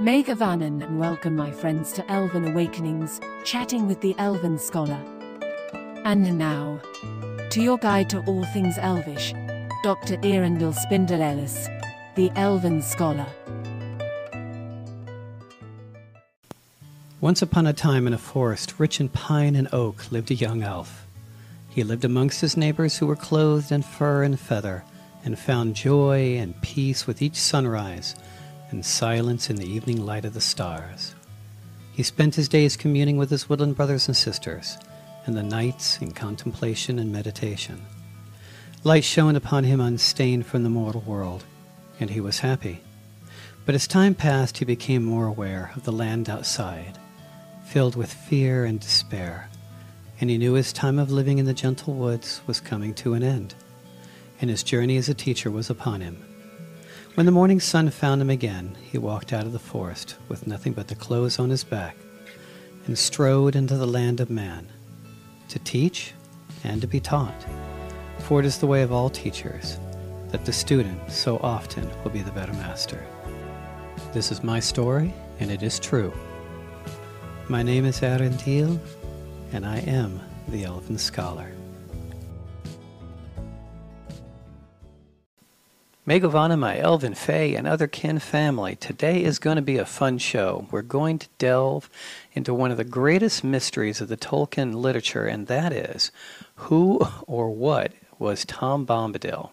Mae Govannen and welcome my friends to Elven Awakenings, chatting with the Elven Scholar. And now, to your guide to all things Elvish, Dr. Erendil Spindle Ellis, the Elven Scholar. Once upon a time in a forest rich in pine and oak lived a young elf. He lived amongst his neighbors who were clothed in fur and feather, and found joy and peace with each sunrise and silence in the evening light of the stars. He spent his days communing with his woodland brothers and sisters, and the nights in contemplation and meditation. Light shone upon him unstained from the mortal world, and he was happy. But as time passed, he became more aware of the land outside filled with fear and despair, and he knew his time of living in the gentle woods was coming to an end, and his journey as a teacher was upon him. When the morning sun found him again, he walked out of the forest with nothing but the clothes on his back and strode into the land of man to teach and to be taught. For it is the way of all teachers that the student so often will be the better master. This is my story, and it is true. My name is Arendil, and I am the Elven Scholar. Mae Govannen, my elven fae, and other kin family, today is going to be a fun show. We're going to delve into one of the greatest mysteries of the Tolkien literature, and that is who or what was Tom Bombadil?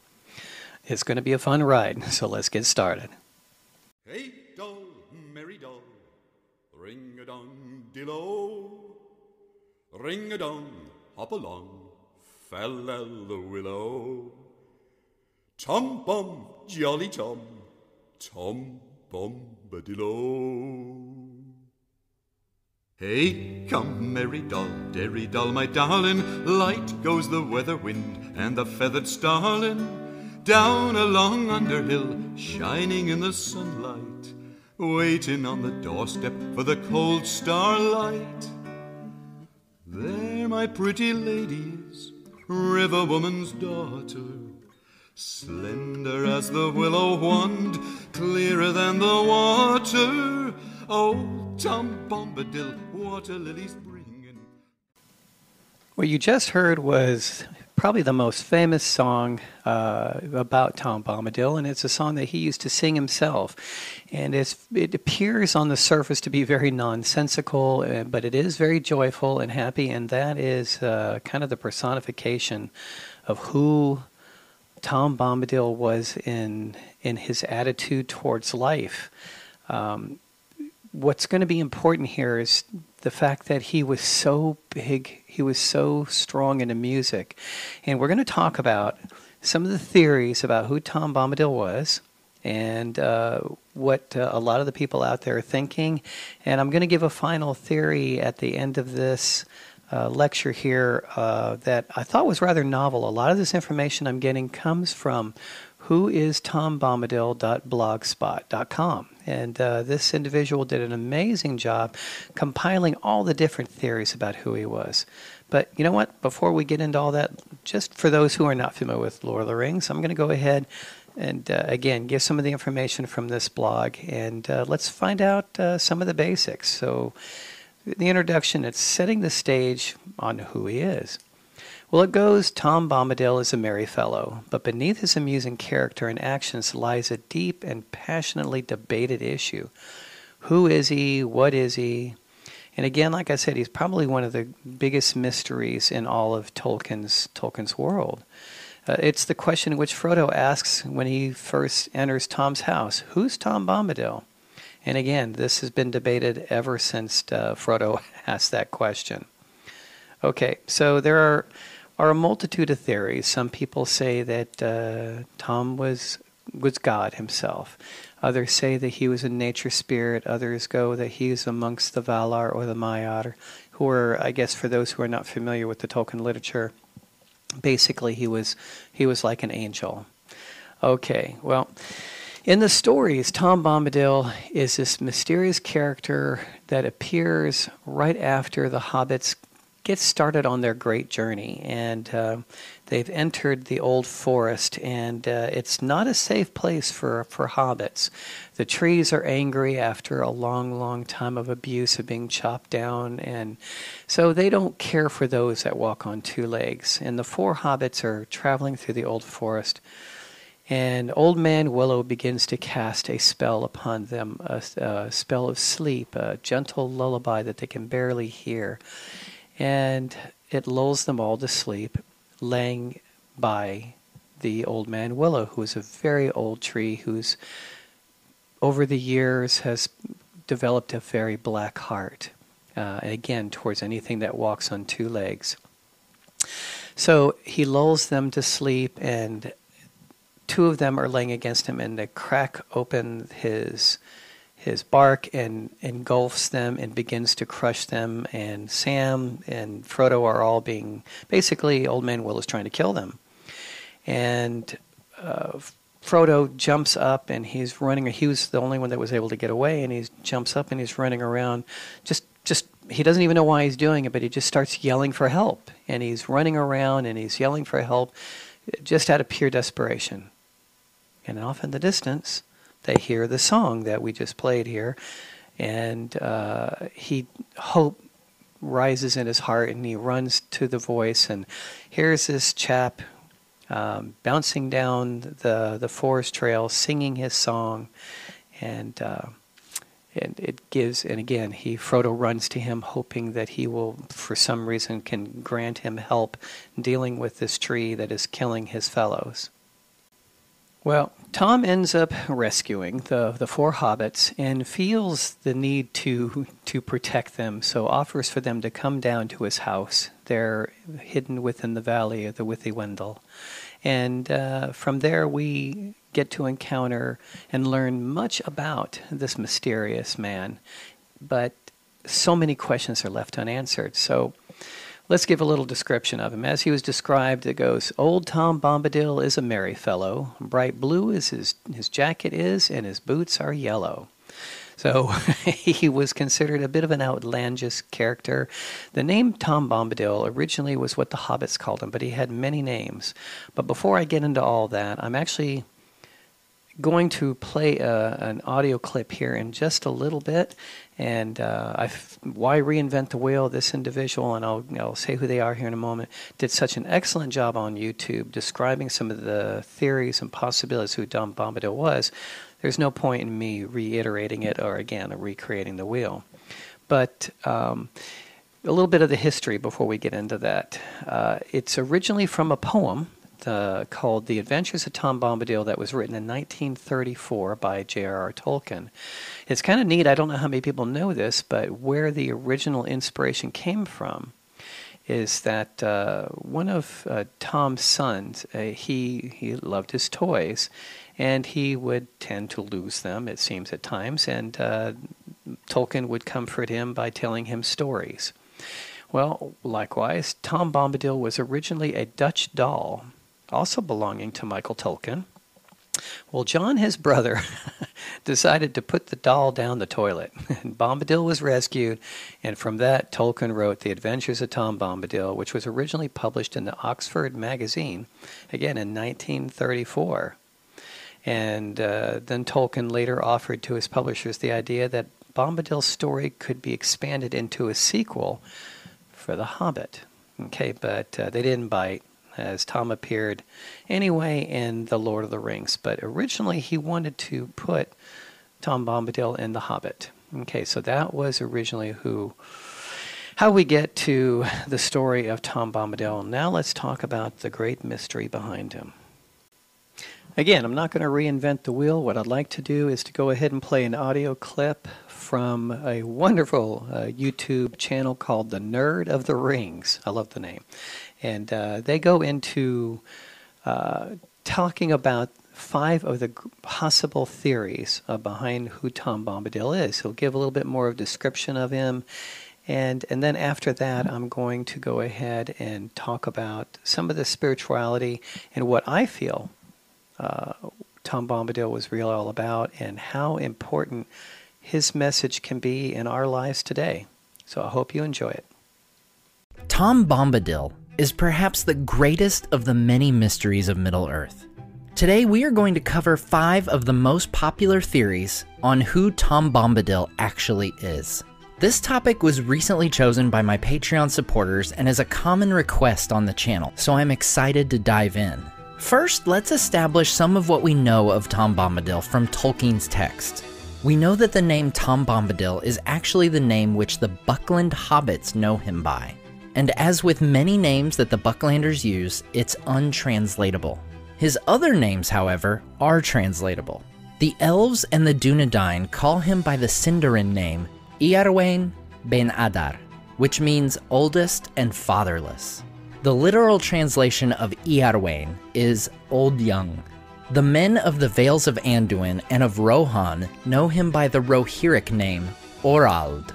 It's going to be a fun ride, so let's get started. Hey, doll, merry doll, ring a dong dillo, ring a dong, hop along, fell the willow. Tom bum, jolly chum, Tom, Tom bombadillo. Hey, come, merry doll, derry doll, my darling, light goes the weather wind and the feathered starling, down along Underhill, shining in the sunlight, waiting on the doorstep for the cold starlight. There, my pretty ladies, river woman's daughter, slender as the willow wand, clearer than the water. Oh, Tom Bombadil, water lilies bringing. What you just heard was probably the most famous song uh, about Tom Bombadil, and it's a song that he used to sing himself. And it appears on the surface to be very nonsensical, uh, but it is very joyful and happy, and that is uh, kind of the personification of who Tom Bombadil was in in his attitude towards life. Um, what's going to be important here is the fact that he was so big, he was so strong into music. And we're going to talk about some of the theories about who Tom Bombadil was and uh, what uh, a lot of the people out there are thinking. And I'm going to give a final theory at the end of this uh, lecture here uh, that I thought was rather novel. A lot of this information I'm getting comes from who is tombombadil.blogspot.com. And uh, this individual did an amazing job compiling all the different theories about who he was. But you know what? Before we get into all that, just for those who are not familiar with Lord of the Rings, I'm going to go ahead and uh, again give some of the information from this blog and uh, let's find out uh, some of the basics. So, the introduction, it's setting the stage on who he is. Well, it goes Tom Bombadil is a merry fellow, but beneath his amusing character and actions lies a deep and passionately debated issue. Who is he? What is he? And again, like I said, he's probably one of the biggest mysteries in all of Tolkien's Tolkien's world. Uh, it's the question which Frodo asks when he first enters Tom's house: Who's Tom Bombadil? And again, this has been debated ever since uh, Frodo asked that question. Okay, so there are are a multitude of theories. Some people say that uh, Tom was was God himself. Others say that he was a nature spirit. Others go that he is amongst the Valar or the Maiar, who are, I guess, for those who are not familiar with the Tolkien literature, basically he was he was like an angel. Okay, well. In the stories, Tom Bombadil is this mysterious character that appears right after the hobbits get started on their great journey. And uh, they've entered the old forest, and uh, it's not a safe place for, for hobbits. The trees are angry after a long, long time of abuse of being chopped down, and so they don't care for those that walk on two legs. And the four hobbits are traveling through the old forest. And Old Man Willow begins to cast a spell upon them, a, a spell of sleep, a gentle lullaby that they can barely hear and it lulls them all to sleep, laying by the old man willow, who is a very old tree who's over the years has developed a very black heart. Uh, and again, towards anything that walks on two legs. So he lulls them to sleep, and two of them are laying against him, and they crack open his his bark and engulfs them and begins to crush them. And Sam and Frodo are all being basically Old Man Will is trying to kill them. And uh, Frodo jumps up and he's running. He was the only one that was able to get away, and he jumps up and he's running around. Just, just he doesn't even know why he's doing it, but he just starts yelling for help. And he's running around and he's yelling for help, just out of pure desperation. And off in the distance, they hear the song that we just played here, and uh, he hope rises in his heart, and he runs to the voice, and here's this chap um, bouncing down the the forest trail, singing his song, and. Uh, and it gives and again he frodo runs to him hoping that he will for some reason can grant him help dealing with this tree that is killing his fellows well, Tom ends up rescuing the, the four hobbits and feels the need to to protect them, so offers for them to come down to his house. They're hidden within the valley of the Withywindle. And uh, from there, we get to encounter and learn much about this mysterious man. But so many questions are left unanswered. So Let's give a little description of him. As he was described, it goes Old Tom Bombadil is a merry fellow. Bright blue is his, his jacket is, and his boots are yellow. So he was considered a bit of an outlandish character. The name Tom Bombadil originally was what the hobbits called him, but he had many names. But before I get into all that, I'm actually going to play a, an audio clip here in just a little bit. And uh, why reinvent the wheel? This individual, and I'll, I'll say who they are here in a moment, did such an excellent job on YouTube describing some of the theories and possibilities who Tom Bombadil was. There's no point in me reiterating it or again recreating the wheel. But um, a little bit of the history before we get into that. Uh, it's originally from a poem uh, called The Adventures of Tom Bombadil that was written in 1934 by J.R.R. Tolkien. It's kind of neat. I don't know how many people know this, but where the original inspiration came from is that uh, one of uh, Tom's sons, uh, he, he loved his toys, and he would tend to lose them, it seems, at times, and uh, Tolkien would comfort him by telling him stories. Well, likewise, Tom Bombadil was originally a Dutch doll also belonging to Michael Tolkien. Well, John, his brother, decided to put the doll down the toilet. And Bombadil was rescued, and from that, Tolkien wrote The Adventures of Tom Bombadil, which was originally published in the Oxford Magazine, again in 1934. And uh, then Tolkien later offered to his publishers the idea that Bombadil's story could be expanded into a sequel for The Hobbit. Okay, but uh, they didn't bite as Tom appeared anyway in The Lord of the Rings. But originally he wanted to put Tom Bombadil in The Hobbit. Okay, so that was originally who how we get to the story of Tom Bombadil. Now let's talk about the great mystery behind him. Again, I'm not going to reinvent the wheel. What I'd like to do is to go ahead and play an audio clip from a wonderful uh, YouTube channel called The Nerd of the Rings. I love the name. And uh, they go into uh, talking about five of the possible theories uh, behind who Tom Bombadil is. He'll give a little bit more of description of him. And, and then after that, I'm going to go ahead and talk about some of the spirituality and what I feel uh, Tom Bombadil was really all about and how important his message can be in our lives today. So I hope you enjoy it. Tom Bombadil is perhaps the greatest of the many mysteries of Middle Earth. Today, we are going to cover five of the most popular theories on who Tom Bombadil actually is. This topic was recently chosen by my Patreon supporters and is a common request on the channel, so I'm excited to dive in. First, let's establish some of what we know of Tom Bombadil from Tolkien's text. We know that the name Tom Bombadil is actually the name which the Buckland hobbits know him by. And as with many names that the Bucklanders use, it's untranslatable. His other names, however, are translatable. The elves and the Dunedain call him by the Sindarin name Iarwain ben Adar, which means oldest and fatherless. The literal translation of Iarwain is old young. The men of the Vales of Anduin and of Rohan know him by the Rohirric name Orald,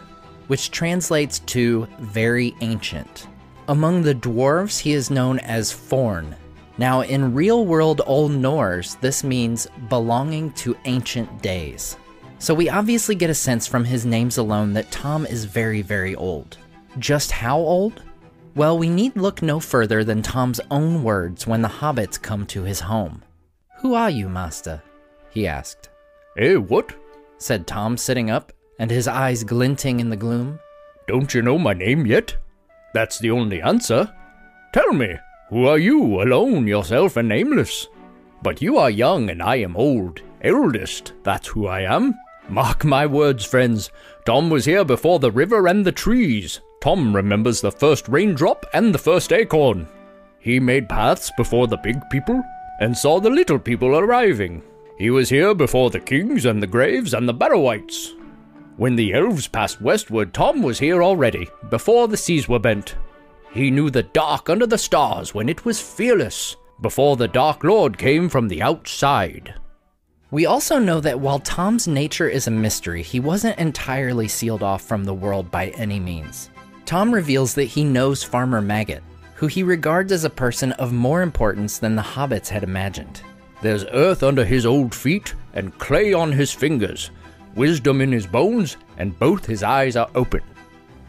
which translates to very ancient. Among the dwarves, he is known as Forn, now, in real world Old Norse, this means belonging to ancient days. So we obviously get a sense from his names alone that Tom is very, very old. Just how old? Well, we need look no further than Tom's own words when the hobbits come to his home. Who are you, master? he asked. Eh, what? said Tom, sitting up, and his eyes glinting in the gloom. Don't you know my name yet? That's the only answer. Tell me, who are you, alone, yourself, and nameless? But you are young, and I am old. Eldest, that's who I am. Mark my words, friends. Tom was here before the river and the trees. Tom remembers the first raindrop and the first acorn. He made paths before the big people, and saw the little people arriving. He was here before the kings and the graves and the Barrow-wights. When the elves passed westward, Tom was here already, before the seas were bent. He knew the dark under the stars when it was fearless, before the Dark Lord came from the outside. We also know that while Tom's nature is a mystery, he wasn't entirely sealed off from the world by any means. Tom reveals that he knows Farmer Maggot, who he regards as a person of more importance than the hobbits had imagined. There's earth under his old feet and clay on his fingers, wisdom in his bones, and both his eyes are open.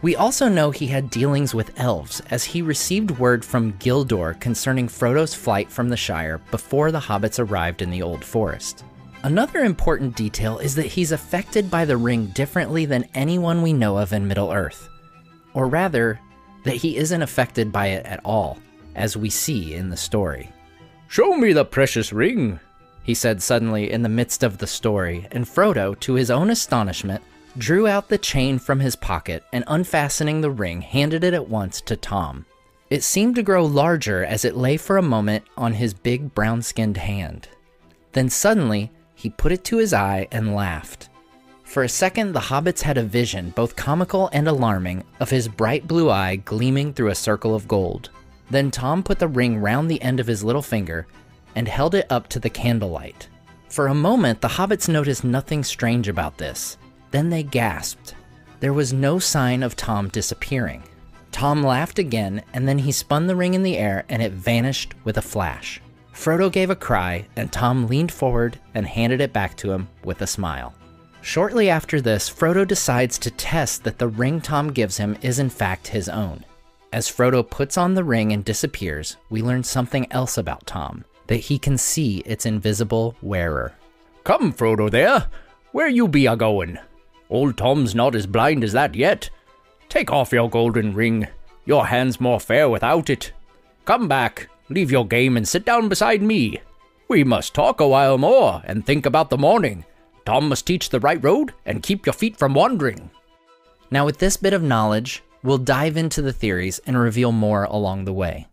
We also know he had dealings with elves, as he received word from Gildor concerning Frodo's flight from the Shire before the hobbits arrived in the Old Forest. Another important detail is that he's affected by the ring differently than anyone we know of in Middle Earth. Or rather, that he isn't affected by it at all, as we see in the story. Show me the precious ring, he said suddenly in the midst of the story, and Frodo, to his own astonishment, drew out the chain from his pocket and unfastening the ring, handed it at once to Tom. It seemed to grow larger as it lay for a moment on his big brown skinned hand. Then suddenly, he put it to his eye and laughed. For a second, the hobbits had a vision, both comical and alarming, of his bright blue eye gleaming through a circle of gold. Then Tom put the ring round the end of his little finger and held it up to the candlelight. For a moment, the hobbits noticed nothing strange about this. Then they gasped. There was no sign of Tom disappearing. Tom laughed again, and then he spun the ring in the air and it vanished with a flash. Frodo gave a cry, and Tom leaned forward and handed it back to him with a smile. Shortly after this, Frodo decides to test that the ring Tom gives him is in fact his own. As Frodo puts on the ring and disappears, we learn something else about Tom that he can see its invisible wearer. Come, Frodo, there. Where you be a goin'? Old Tom's not as blind as that yet. Take off your golden ring. Your hand's more fair without it. Come back, leave your game, and sit down beside me. We must talk a while more and think about the morning. Tom must teach the right road and keep your feet from wandering. Now, with this bit of knowledge, we'll dive into the theories and reveal more along the way.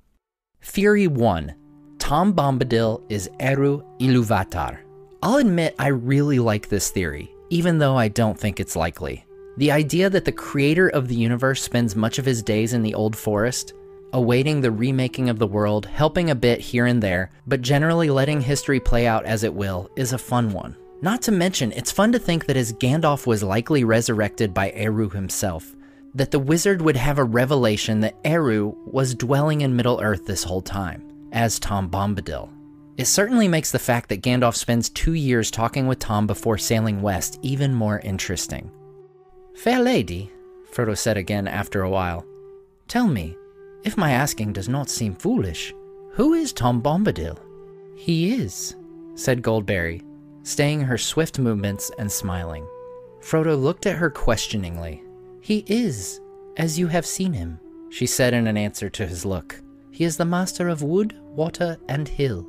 Theory 1 Tom Bombadil is Eru Ilúvatar. I'll admit I really like this theory, even though I don't think it's likely. The idea that the creator of the universe spends much of his days in the Old Forest, awaiting the remaking of the world, helping a bit here and there, but generally letting history play out as it will, is a fun one. Not to mention, it's fun to think that as Gandalf was likely resurrected by Eru himself, that the wizard would have a revelation that Eru was dwelling in Middle Earth this whole time, as Tom Bombadil. It certainly makes the fact that Gandalf spends two years talking with Tom before sailing west even more interesting. Fair lady, Frodo said again after a while, tell me, If my asking does not seem foolish, who is Tom Bombadil? He is, said Goldberry, staying her swift movements and smiling. Frodo looked at her questioningly. He is, as you have seen him, she said in an answer to his look. He is the master of wood, water, and hill.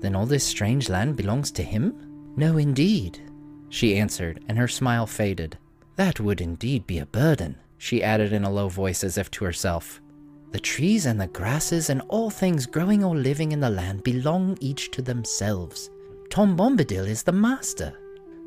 Then all this strange land belongs to him? No, indeed, she answered, and her smile faded. That would indeed be a burden, she added in a low voice as if to herself. The trees and the grasses and all things growing or living in the land belong each to themselves. Tom Bombadil is the master.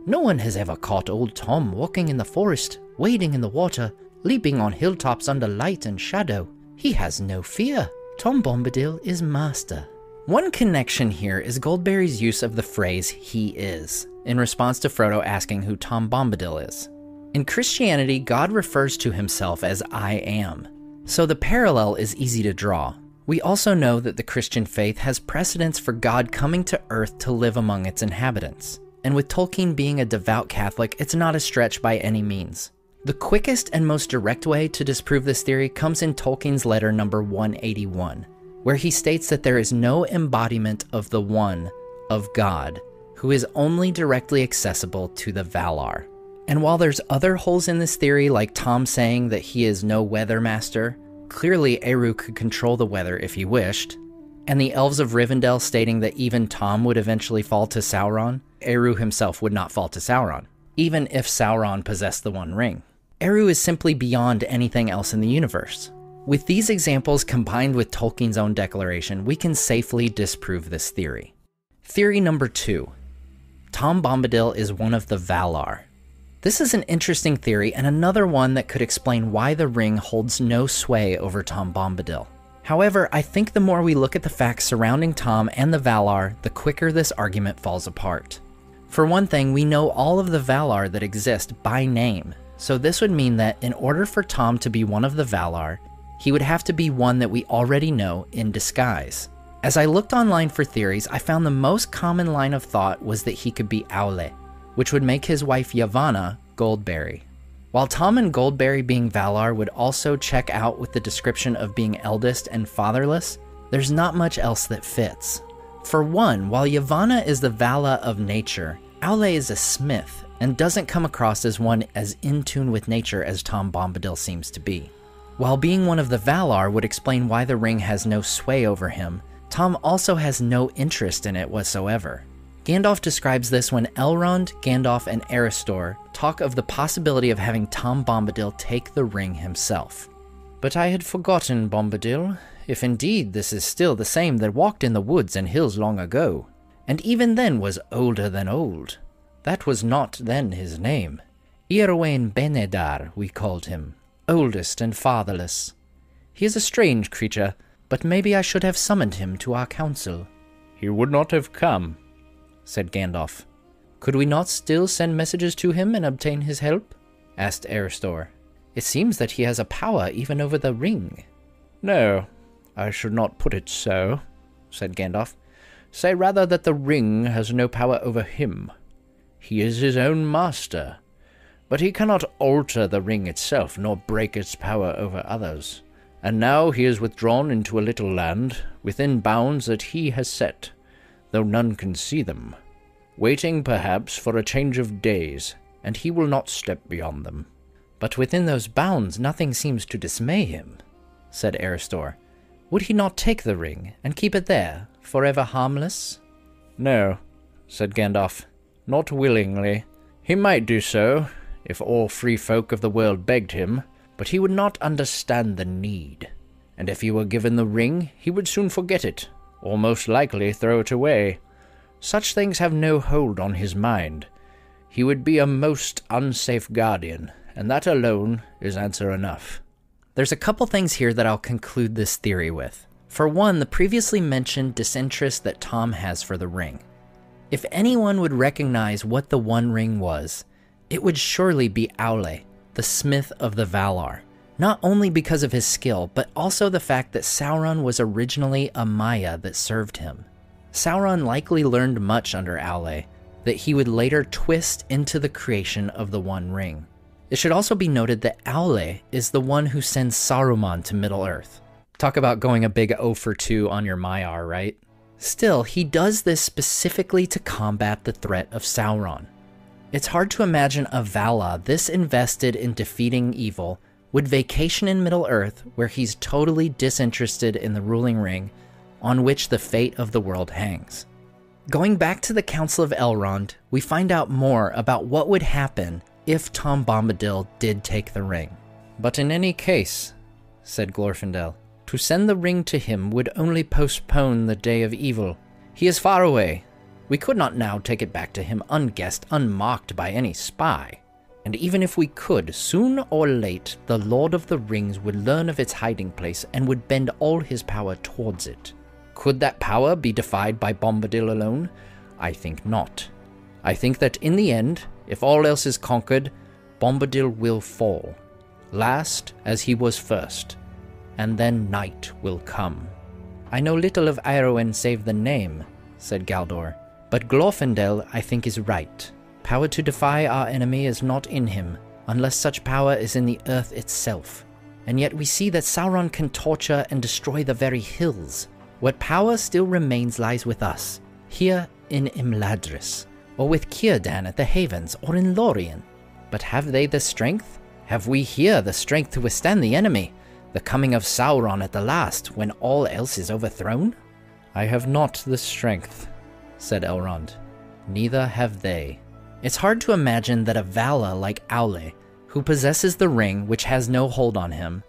No one has ever caught old Tom walking in the forest, wading in the water, leaping on hilltops under light and shadow. He has no fear. Tom Bombadil is master. One connection here is Goldberry's use of the phrase he is, in response to Frodo asking who Tom Bombadil is. In Christianity, God refers to himself as I am, so the parallel is easy to draw. We also know that the Christian faith has precedence for God coming to Earth to live among its inhabitants. And with Tolkien being a devout Catholic, it's not a stretch by any means. The quickest and most direct way to disprove this theory comes in Tolkien's letter number 181, where he states that there is no embodiment of the One, of God, who is only directly accessible to the Valar. And while there's other holes in this theory, like Tom saying that he is no weather master, clearly Eru could control the weather if he wished, and the elves of Rivendell stating that even Tom would eventually fall to Sauron, Eru himself would not fall to Sauron, even if Sauron possessed the One Ring. Eru is simply beyond anything else in the universe. With these examples combined with Tolkien's own declaration, we can safely disprove this theory. Theory number two Tom Bombadil is one of the Valar. This is an interesting theory and another one that could explain why the ring holds no sway over Tom Bombadil. However, I think the more we look at the facts surrounding Tom and the Valar, the quicker this argument falls apart. For one thing, we know all of the Valar that exist by name, so this would mean that in order for Tom to be one of the Valar, he would have to be one that we already know in disguise. As I looked online for theories, I found the most common line of thought was that he could be Aule, which would make his wife Yavanna Goldberry. While Tom and Goldberry being Valar would also check out with the description of being eldest and fatherless, there's not much else that fits. For one, while Yavanna is the Vala of nature, Aule is a smith and doesn't come across as one as in tune with nature as Tom Bombadil seems to be. While being one of the Valar would explain why the ring has no sway over him, Tom also has no interest in it whatsoever. Gandalf describes this when Elrond, Gandalf, and Erestor talk of the possibility of having Tom Bombadil take the ring himself. But I had forgotten Bombadil, if indeed this is still the same that walked in the woods and hills long ago, and even then was older than old. That was not then his name. Iarwain ben Adar, we called him, oldest and fatherless. He is a strange creature, but maybe I should have summoned him to our council. He would not have come, said Gandalf. Could we not still send messages to him and obtain his help? asked Erestor. It seems that he has a power even over the ring. No, I should not put it so, said Gandalf. Say rather that the ring has no power over him. He is his own master, but he cannot alter the ring itself nor break its power over others. And now he is withdrawn into a little land, within bounds that he has set, though none can see them, waiting perhaps for a change of days, and he will not step beyond them. But within those bounds nothing seems to dismay him, said Erestor. Would he not take the ring and keep it there, forever harmless? No, said Gandalf, not willingly. He might do so, if all free folk of the world begged him, but he would not understand the need. And if he were given the ring, he would soon forget it, or most likely throw it away. Such things have no hold on his mind. He would be a most unsafe guardian, and that alone is answer enough. There's a couple things here that I'll conclude this theory with. For one, the previously mentioned disinterest that Tom has for the ring. If anyone would recognize what the One Ring was, it would surely be Aule, the smith of the Valar. Not only because of his skill, but also the fact that Sauron was originally a Maia that served him. Sauron likely learned much under Aule that he would later twist into the creation of the One Ring. It should also be noted that Aule is the one who sends Saruman to Middle Earth. Talk about going a big O for 2 on your Maiar, right? Still, he does this specifically to combat the threat of Sauron. It's hard to imagine a Vala this invested in defeating evil would vacation in Middle Earth where he's totally disinterested in the ruling ring on which the fate of the world hangs. Going back to the Council of Elrond, we find out more about what would happen if Tom Bombadil did take the ring. But in any case, said Glorfindel, to send the ring to him would only postpone the day of evil. He is far away. We could not now take it back to him unguessed, unmarked by any spy. And even if we could, soon or late, the Lord of the Rings would learn of its hiding place and would bend all his power towards it. Could that power be defied by Bombadil alone? I think not. I think that in the end, if all else is conquered, Bombadil will fall. Last as he was first, and then night will come. I know little of Iarwain save the name, said Galdor, but Glorfindel I think is right. Power to defy our enemy is not in him, unless such power is in the earth itself. And yet we see that Sauron can torture and destroy the very hills. What power still remains lies with us, here in Imladris, or with Círdan at the Havens, or in Lorien. But have they the strength? Have we here the strength to withstand the enemy? The coming of Sauron at the last, when all else is overthrown? I have not the strength, said Elrond. Neither have they. It's hard to imagine that a Vala like Aule, who possesses the ring which has no hold on him,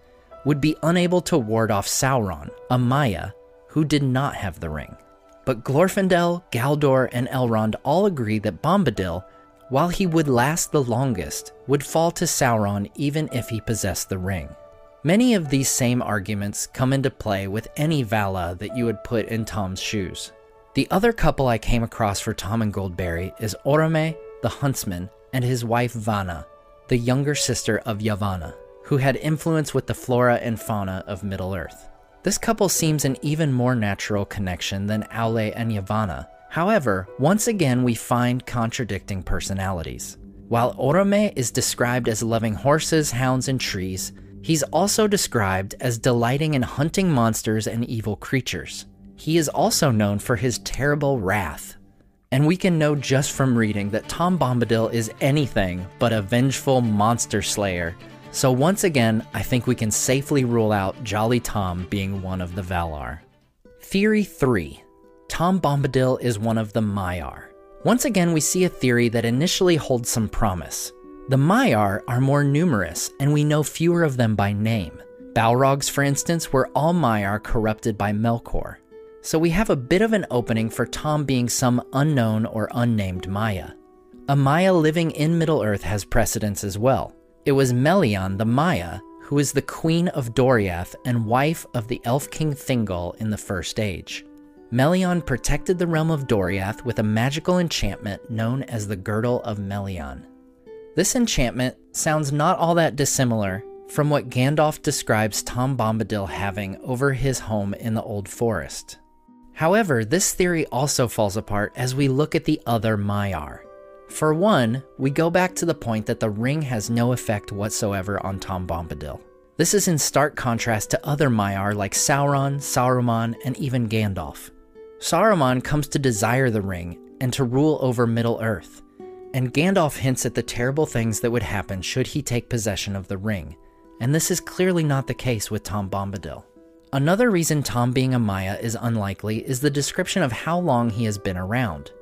would be unable to ward off Sauron, a Maia, who did not have the ring. But Glorfindel, Galdor, and Elrond all agree that Bombadil, while he would last the longest, would fall to Sauron even if he possessed the ring. Many of these same arguments come into play with any Vala that you would put in Tom's shoes. The other couple I came across for Tom and Goldberry is Orome the huntsman, and his wife Vana, the younger sister of Yavanna, who had influence with the flora and fauna of Middle Earth. This couple seems an even more natural connection than Aule and Yavanna. However, once again we find contradicting personalities. While Orome is described as loving horses, hounds, and trees, he's also described as delighting in hunting monsters and evil creatures. He is also known for his terrible wrath, and we can know just from reading that Tom Bombadil is anything but a vengeful monster slayer. So once again, I think we can safely rule out Jolly Tom being one of the Valar. Theory 3. Tom Bombadil is one of the Maiar. Once again, we see a theory that initially holds some promise. The Maiar are more numerous, and we know fewer of them by name. Balrogs, for instance, were all Maiar corrupted by Melkor. So we have a bit of an opening for Tom being some unknown or unnamed Maia. A Maia living in Middle Earth has precedence as well. It was Melian the Maia, who is the queen of Doriath and wife of the elf king Thingol in the First Age. Melian protected the realm of Doriath with a magical enchantment known as the Girdle of Melian. This enchantment sounds not all that dissimilar from what Gandalf describes Tom Bombadil having over his home in the Old Forest. However, this theory also falls apart as we look at the other Maiar. For one, we go back to the point that the ring has no effect whatsoever on Tom Bombadil. This is in stark contrast to other Maiar like Sauron, Saruman, and even Gandalf. Saruman comes to desire the ring and to rule over Middle Earth, and Gandalf hints at the terrible things that would happen should he take possession of the ring, and this is clearly not the case with Tom Bombadil. Another reason Tom being a Maia is unlikely is the description of how long he has been around.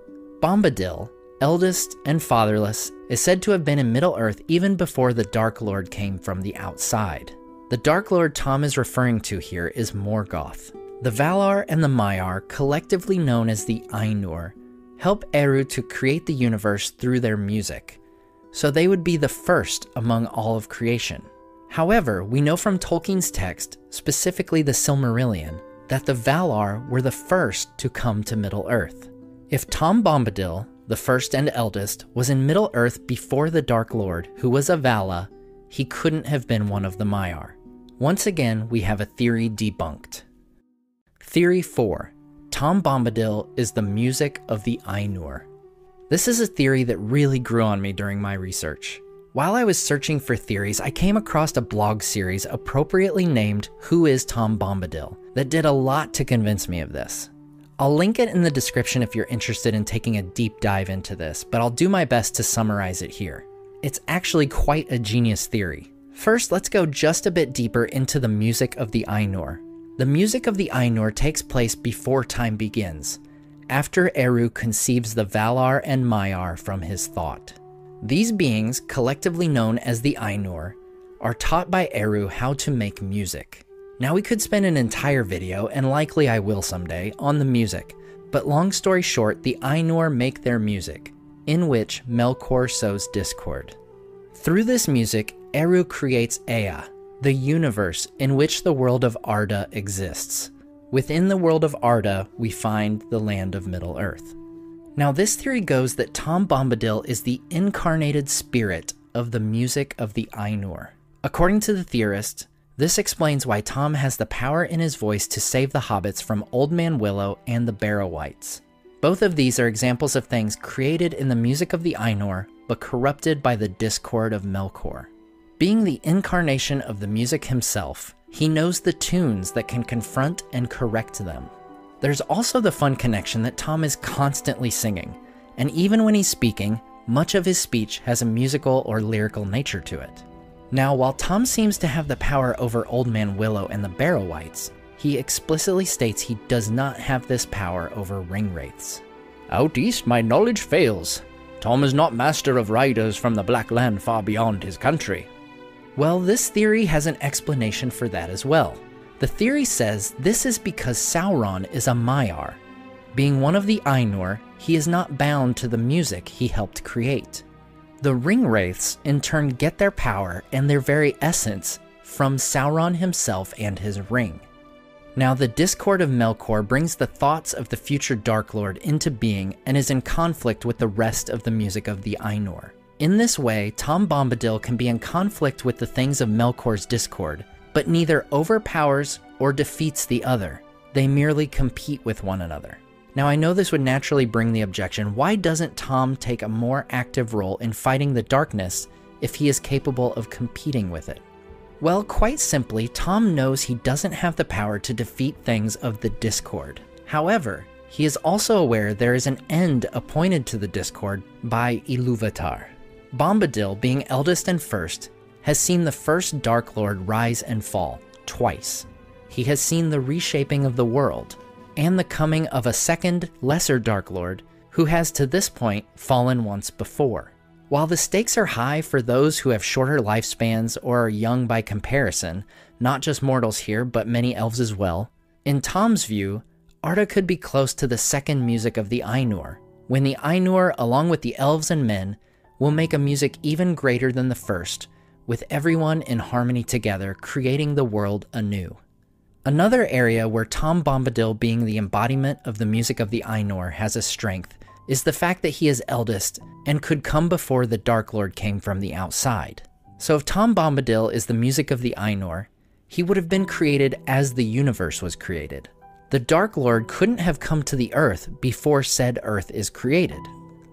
Bombadil, eldest and fatherless, is said to have been in Middle Earth even before the Dark Lord came from the outside. The Dark Lord Tom is referring to here is Morgoth. The Valar and the Maiar, collectively known as the Ainur, help Eru to create the universe through their music, so they would be the first among all of creation. However, we know from Tolkien's text, specifically the Silmarillion, that the Valar were the first to come to Middle Earth. If Tom Bombadil, the first and eldest, was in Middle Earth before the Dark Lord, who was a Vala, he couldn't have been one of the Maiar. Once again, we have a theory debunked. Theory 4 Tom Bombadil is the music of the Ainur. This is a theory that really grew on me during my research. While I was searching for theories, I came across a blog series appropriately named Who is Tom Bombadil that did a lot to convince me of this. I'll link it in the description if you're interested in taking a deep dive into this, but I'll do my best to summarize it here. It's actually quite a genius theory. First, let's go just a bit deeper into the music of the Ainur. The music of the Ainur takes place before time begins, after Eru conceives the Valar and Maiar from his thought. These beings, collectively known as the Ainur, are taught by Eru how to make music. Now, we could spend an entire video, and likely I will someday, on the music, but long story short, the Ainur make their music, in which Melkor sows discord. Through this music, Eru creates Ea, the universe in which the world of Arda exists. Within the world of Arda, we find the land of Middle Earth. Now, this theory goes that Tom Bombadil is the incarnated spirit of the music of the Ainur. According to the theorist, this explains why Tom has the power in his voice to save the hobbits from Old Man Willow and the Barrow-wights. Both of these are examples of things created in the music of the Ainur, but corrupted by the discord of Melkor. Being the incarnation of the music himself, he knows the tunes that can confront and correct them. There's also the fun connection that Tom is constantly singing, and even when he's speaking, much of his speech has a musical or lyrical nature to it. Now, while Tom seems to have the power over Old Man Willow and the Barrow-wights, he explicitly states he does not have this power over ring wraiths. Out east, my knowledge fails. Tom is not master of riders from the Black Land far beyond his country. Well, this theory has an explanation for that as well. The theory says this is because Sauron is a Maiar. Being one of the Ainur, he is not bound to the music he helped create. The ring wraiths, in turn, get their power and their very essence from Sauron himself and his ring. Now, the discord of Melkor brings the thoughts of the future Dark Lord into being and is in conflict with the rest of the music of the Ainur. In this way, Tom Bombadil can be in conflict with the things of Melkor's discord, but neither overpowers or defeats the other. They merely compete with one another. Now, I know this would naturally bring the objection why doesn't Tom take a more active role in fighting the darkness if he is capable of competing with it? Well, quite simply, Tom knows he doesn't have the power to defeat things of the Discord. However, he is also aware there is an end appointed to the Discord by Iluvatar. Bombadil, being eldest and first, has seen the first Dark Lord rise and fall twice. He has seen the reshaping of the world, and the coming of a second, lesser Dark Lord who has to this point fallen once before. While the stakes are high for those who have shorter lifespans or are young by comparison, not just mortals here, but many elves as well, in Tom's view, Arda could be close to the second music of the Ainur, when the Ainur, along with the elves and men, will make a music even greater than the first, with everyone in harmony together, creating the world anew. Another area where Tom Bombadil, being the embodiment of the music of the Ainur, has a strength is the fact that he is eldest and could come before the Dark Lord came from the outside. So if Tom Bombadil is the music of the Ainur, he would have been created as the universe was created. The Dark Lord couldn't have come to the Earth before said Earth is created.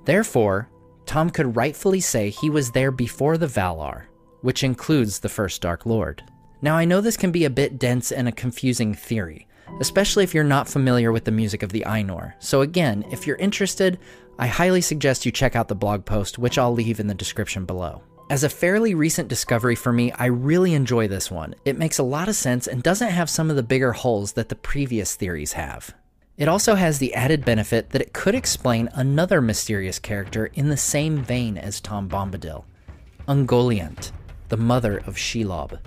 Therefore, Tom could rightfully say he was there before the Valar, which includes the first Dark Lord. Now, I know this can be a bit dense and a confusing theory, especially if you're not familiar with the music of the Ainur. So, again, if you're interested, I highly suggest you check out the blog post, which I'll leave in the description below. As a fairly recent discovery for me, I really enjoy this one. It makes a lot of sense and doesn't have some of the bigger holes that the previous theories have. It also has the added benefit that it could explain another mysterious character in the same vein as Tom Bombadil Ungoliant, the mother of Shelob.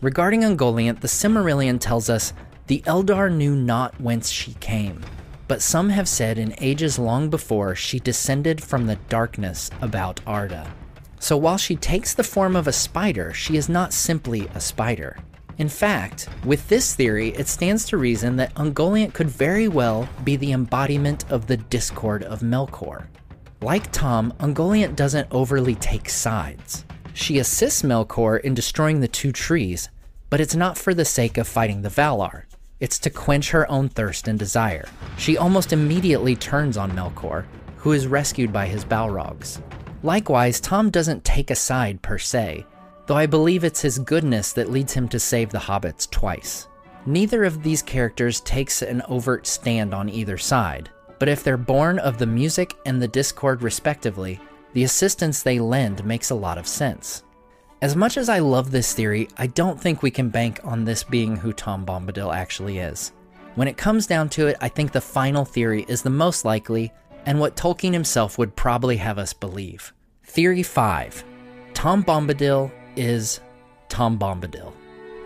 Regarding Ungoliant, the Silmarillion tells us the Eldar knew not whence she came, but some have said in ages long before she descended from the darkness about Arda. So while she takes the form of a spider, she is not simply a spider. In fact, with this theory, it stands to reason that Ungoliant could very well be the embodiment of the discord of Melkor. Like Tom, Ungoliant doesn't overly take sides. She assists Melkor in destroying the two trees, but it's not for the sake of fighting the Valar. It's to quench her own thirst and desire. She almost immediately turns on Melkor, who is rescued by his Balrogs. Likewise, Tom doesn't take a side per se, though I believe it's his goodness that leads him to save the hobbits twice. Neither of these characters takes an overt stand on either side, but if they're born of the music and the discord respectively, the assistance they lend makes a lot of sense. As much as I love this theory, I don't think we can bank on this being who Tom Bombadil actually is. When it comes down to it, I think the final theory is the most likely and what Tolkien himself would probably have us believe. Theory 5 Tom Bombadil is Tom Bombadil.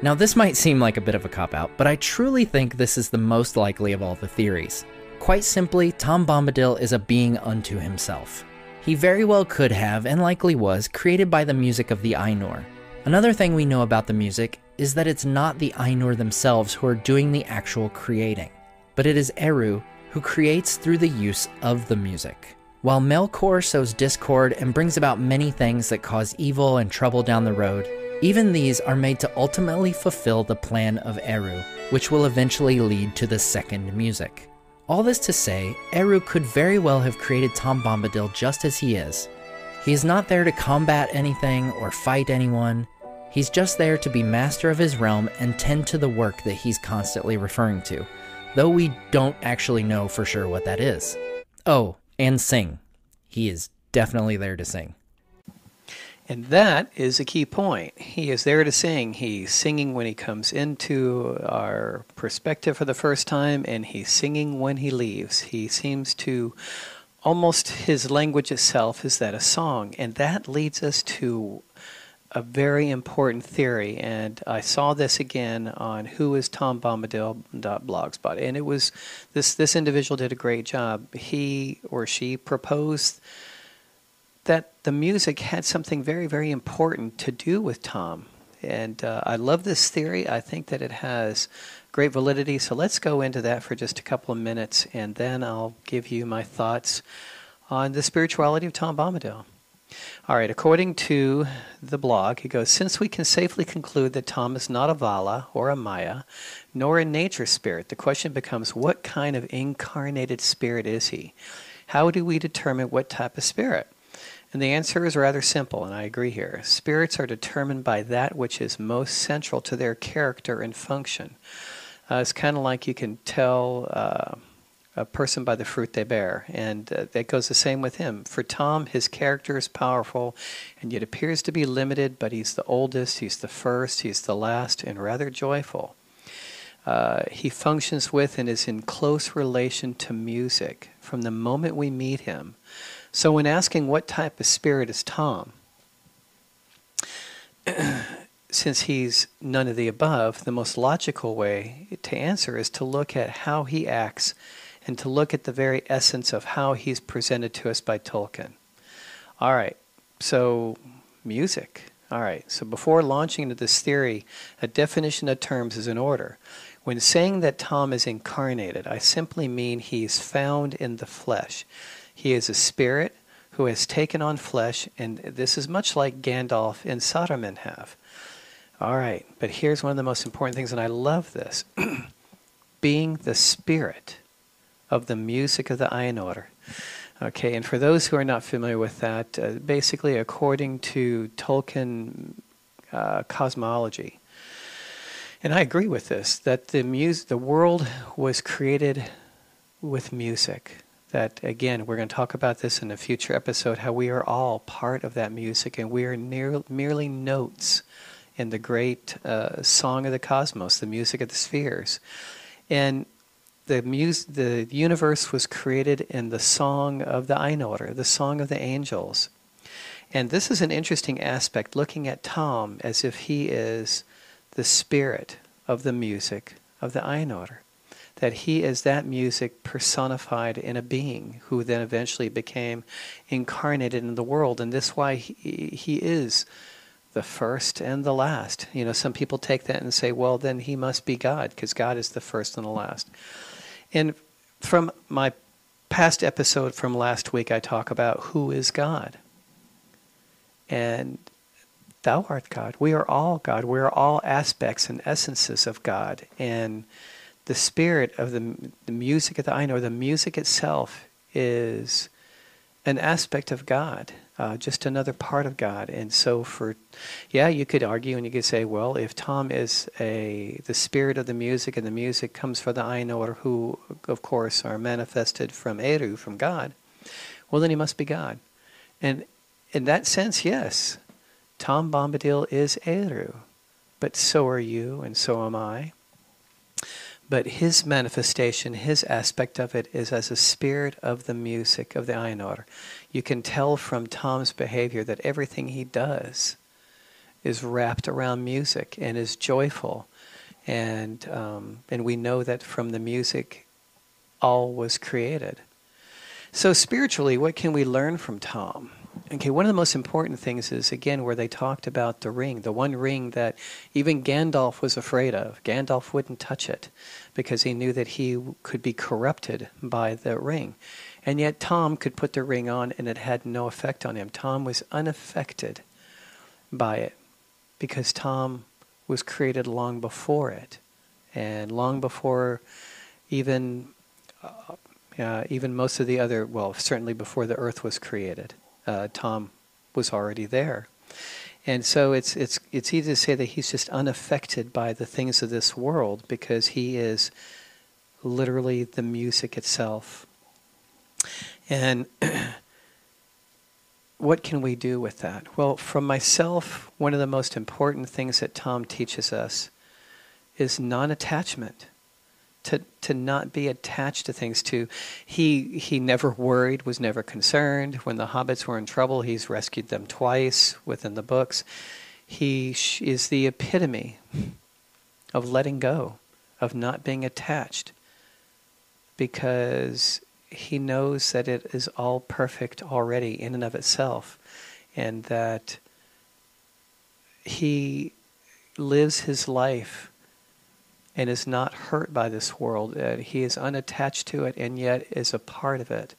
Now, this might seem like a bit of a cop out, but I truly think this is the most likely of all the theories. Quite simply, Tom Bombadil is a being unto himself. He very well could have, and likely was, created by the music of the Ainur. Another thing we know about the music is that it's not the Ainur themselves who are doing the actual creating, but it is Eru who creates through the use of the music. While Melkor sows discord and brings about many things that cause evil and trouble down the road, even these are made to ultimately fulfill the plan of Eru, which will eventually lead to the second music. All this to say, Eru could very well have created Tom Bombadil just as he is. He is not there to combat anything or fight anyone. He's just there to be master of his realm and tend to the work that he's constantly referring to, though we don't actually know for sure what that is. Oh, and sing. He is definitely there to sing. And that is a key point. He is there to sing. He's singing when he comes into our perspective for the first time, and he's singing when he leaves. He seems to almost his language itself is that a song. And that leads us to a very important theory. And I saw this again on who is Tom Bombadil.blogspot. And it was this this individual did a great job. He or she proposed that the music had something very, very important to do with Tom. And uh, I love this theory. I think that it has great validity. So let's go into that for just a couple of minutes, and then I'll give you my thoughts on the spirituality of Tom Bombadil. All right, according to the blog, it goes Since we can safely conclude that Tom is not a Vala or a Maia, nor a nature spirit, the question becomes what kind of incarnated spirit is he? How do we determine what type of spirit? And the answer is rather simple, and I agree here. Spirits are determined by that which is most central to their character and function. Uh, it's kind of like you can tell uh, a person by the fruit they bear, and uh, that goes the same with him. For Tom, his character is powerful, and yet appears to be limited, but he's the oldest, he's the first, he's the last, and rather joyful. Uh, he functions with and is in close relation to music from the moment we meet him. So, when asking what type of spirit is Tom, since he's none of the above, the most logical way to answer is to look at how he acts and to look at the very essence of how he's presented to us by Tolkien. All right, so music. All right, so before launching into this theory, a definition of terms is in order. When saying that Tom is incarnated, I simply mean he's found in the flesh. He is a spirit who has taken on flesh, and this is much like Gandalf and Saruman have. All right, but here's one of the most important things, and I love this being the spirit of the music of the Ainur. Okay, and for those who are not familiar with that, uh, basically, according to Tolkien uh, cosmology, and I agree with this, that the mus- the world was created with music that again we're going to talk about this in a future episode how we are all part of that music and we are near, merely notes in the great uh, song of the cosmos the music of the spheres and the mus- the universe was created in the song of the Ainur, the song of the angels. And this is an interesting aspect, looking at Tom as if he is the spirit of the music of the Ainur that he is that music personified in a being who then eventually became incarnated in the world. And this why he, he is the first and the last. You know, some people take that and say, well, then he must be God because God is the first and the last. And from my past episode from last week, I talk about who is God. And thou art God. We are all God. We are all aspects and essences of God. And the spirit of the, the music of the Ainur, the music itself is an aspect of God, uh, just another part of God. And so, for yeah, you could argue and you could say, well, if Tom is a the spirit of the music, and the music comes from the Ainur, who of course are manifested from Eru, from God, well, then he must be God. And in that sense, yes, Tom Bombadil is Eru, but so are you, and so am I. But his manifestation, his aspect of it, is as a spirit of the music of the Ainur. You can tell from Tom's behavior that everything he does is wrapped around music and is joyful. And, um, and we know that from the music, all was created. So, spiritually, what can we learn from Tom? Okay, one of the most important things is again where they talked about the ring, the one ring that even Gandalf was afraid of. Gandalf wouldn't touch it because he knew that he could be corrupted by the ring. And yet Tom could put the ring on and it had no effect on him. Tom was unaffected by it because Tom was created long before it and long before even uh, uh, even most of the other well certainly before the earth was created uh, Tom was already there. And so it's it's it's easy to say that he's just unaffected by the things of this world because he is literally the music itself. And what can we do with that? Well, from myself, one of the most important things that Tom teaches us is non-attachment to to not be attached to things to he he never worried was never concerned. When the hobbits were in trouble he's rescued them twice within the books. He is the epitome of letting go of not being attached because he knows that it is all perfect already in and of itself and that he lives his life and is not hurt by this world. Uh, he is unattached to it and yet is a part of it,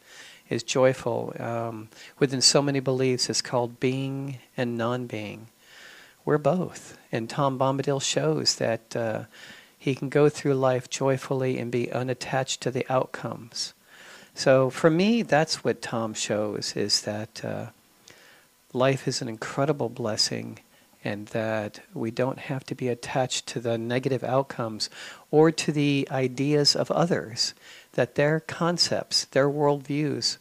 is joyful. Um, within so many beliefs, it's called being and non being. We're both. And Tom Bombadil shows that uh, he can go through life joyfully and be unattached to the outcomes. So for me, that's what Tom shows is that uh, life is an incredible blessing and that we don't have to be attached to the negative outcomes or to the ideas of others, that their concepts, their worldviews,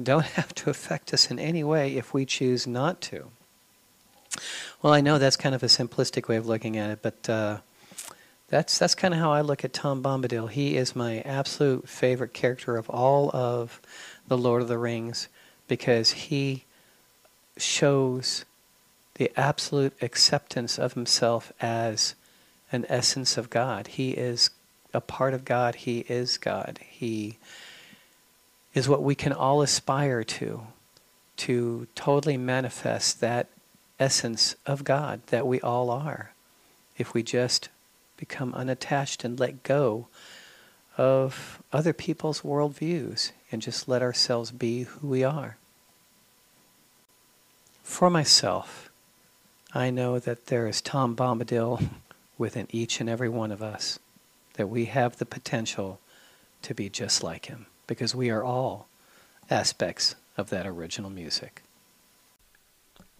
don't have to affect us in any way if we choose not to. Well, I know that's kind of a simplistic way of looking at it, but uh, that's that's kind of how I look at Tom Bombadil. He is my absolute favorite character of all of the Lord of the Rings because he shows the absolute acceptance of himself as an essence of God. He is a part of God. He is God. He is what we can all aspire to, to totally manifest that essence of God that we all are, if we just become unattached and let go of other people's worldviews and just let ourselves be who we are. For myself, I know that there is Tom Bombadil within each and every one of us, that we have the potential to be just like him, because we are all aspects of that original music.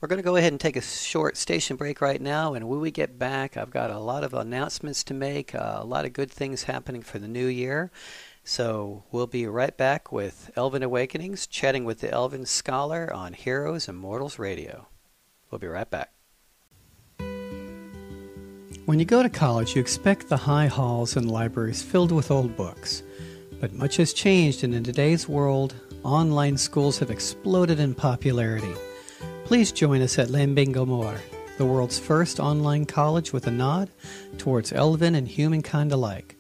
We're going to go ahead and take a short station break right now, and when we get back, I've got a lot of announcements to make, uh, a lot of good things happening for the new year. So we'll be right back with Elven Awakenings, chatting with the Elven Scholar on Heroes and Mortals Radio. We'll be right back. When you go to college, you expect the high halls and libraries filled with old books. But much has changed, and in today's world, online schools have exploded in popularity. Please join us at Lambengolmor, the world's first online college with a nod towards elven and humankind alike.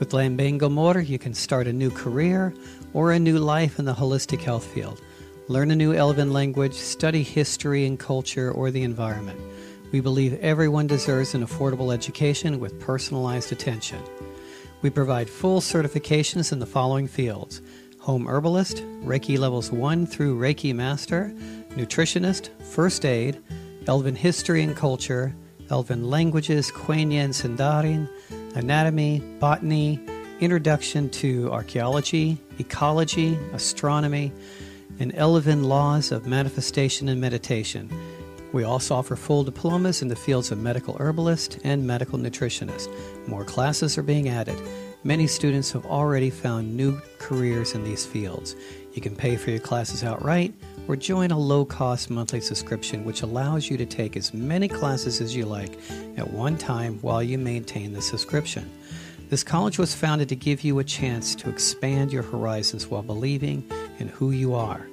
With Lambengolmor, you can start a new career or a new life in the holistic health field. Learn a new elven language, study history and culture or the environment. We believe everyone deserves an affordable education with personalized attention. We provide full certifications in the following fields home herbalist, Reiki levels 1 through Reiki master, nutritionist, first aid, Elven history and culture, Elven languages, Quenya and Sindarin, anatomy, botany, introduction to archaeology, ecology, astronomy, and Elven Laws of Manifestation and Meditation. We also offer full diplomas in the fields of medical herbalist and medical nutritionist. More classes are being added. Many students have already found new careers in these fields. You can pay for your classes outright or join a low cost monthly subscription which allows you to take as many classes as you like at one time while you maintain the subscription. This college was founded to give you a chance to expand your horizons while believing in who you are.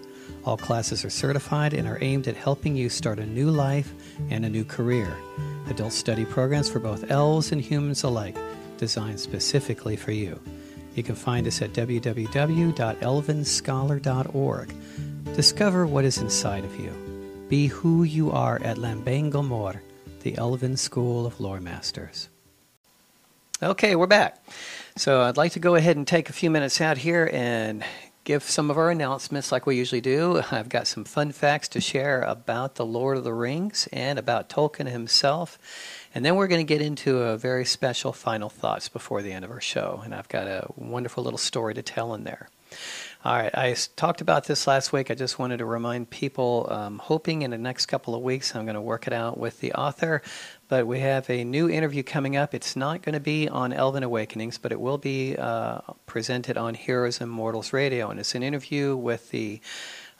All classes are certified and are aimed at helping you start a new life and a new career. Adult study programs for both elves and humans alike, designed specifically for you. You can find us at www.elvenscholar.org. Discover what is inside of you. Be who you are at Lambengolmor, the Elven School of Lore Masters. Okay, we're back. So I'd like to go ahead and take a few minutes out here and give some of our announcements like we usually do. I've got some fun facts to share about the Lord of the Rings and about Tolkien himself. And then we're going to get into a very special final thoughts before the end of our show. And I've got a wonderful little story to tell in there. All right, I talked about this last week. I just wanted to remind people, um, hoping in the next couple of weeks I'm going to work it out with the author. But we have a new interview coming up. It's not going to be on Elven Awakenings, but it will be uh, presented on Heroes and Mortals Radio. And it's an interview with the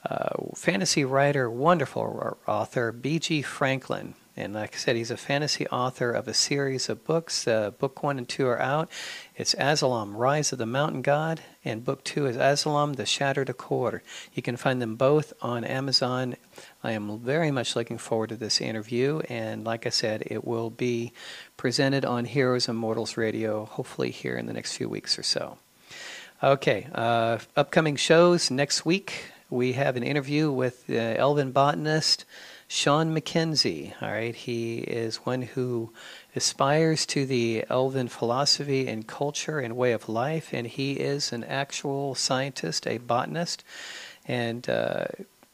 uh, fantasy writer, wonderful author, B.G. Franklin. And like I said, he's a fantasy author of a series of books. Uh, book one and two are out. It's Azalam, Rise of the Mountain God, and book two is Azalam, The Shattered Accord. You can find them both on Amazon. I am very much looking forward to this interview, and like I said, it will be presented on Heroes and Mortals Radio, hopefully here in the next few weeks or so. Okay, uh, upcoming shows next week. We have an interview with the Elven botanist. Sean McKenzie. All right, he is one who aspires to the elven philosophy and culture and way of life, and he is an actual scientist, a botanist, and uh,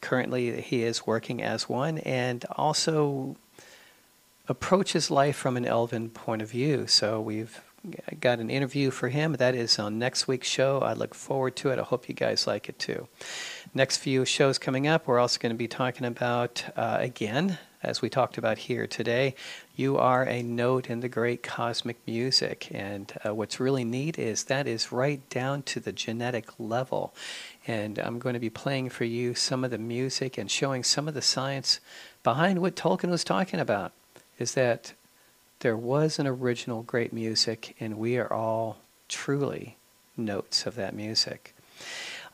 currently he is working as one, and also approaches life from an elven point of view. So we've got an interview for him. That is on next week's show. I look forward to it. I hope you guys like it too. Next few shows coming up, we're also going to be talking about, uh, again, as we talked about here today, you are a note in the great cosmic music. And uh, what's really neat is that is right down to the genetic level. And I'm going to be playing for you some of the music and showing some of the science behind what Tolkien was talking about. Is that there was an original great music, and we are all truly notes of that music.